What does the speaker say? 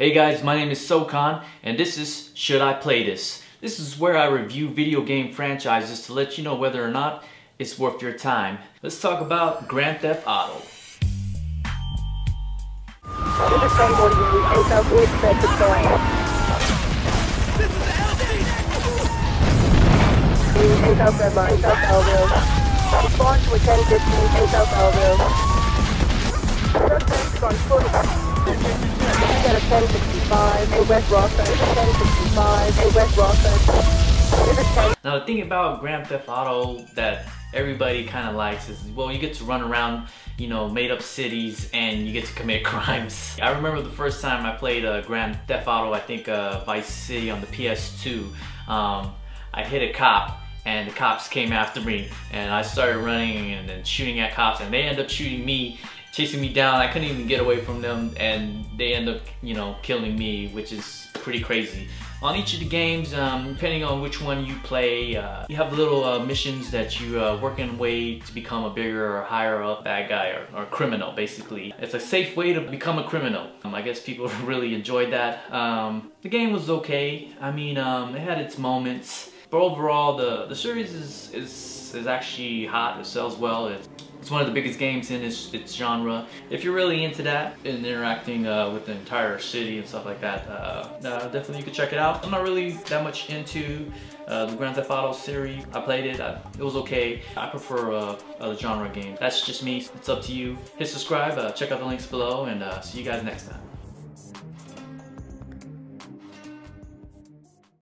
Hey guys, my name is Sokhan, and this is Should I Play This? This is where I review video game franchises to let you know whether or not it's worth your time. Let's talk about Grand Theft Auto. South Red Line, South Elville. Respond to a 1015 in South Elville. 1065, Now the thing about Grand Theft Auto that everybody kind of likes is, well, you get to run around, you know, made up cities and you get to commit crimes. I remember the first time I played uh, Grand Theft Auto, I think uh, Vice City on the PS2. Um, I hit a cop and the cops came after me and I started running and then shooting at cops and they end up shooting me chasing me down. I couldn't even get away from them and they end up, you know, killing me, which is pretty crazy. On each of the games, um, depending on which one you play, uh, you have little uh, missions that you uh, work in a way to become a bigger or higher up bad guy or, or criminal, basically. It's a safe way to become a criminal. Um, I guess people really enjoyed that. Um, the game was okay. I mean, um, it had its moments. But overall, the, the series is, is, is actually hot. It sells well. It, it's one of the biggest games in its, its genre. If you're really into that and interacting uh, with the entire city and stuff like that, uh, uh, definitely you could check it out. I'm not really that much into uh, the Grand Theft Auto series. I played it, I, it was okay. I prefer uh, other genre games. That's just me, it's up to you. Hit subscribe, uh, check out the links below, and see you guys next time.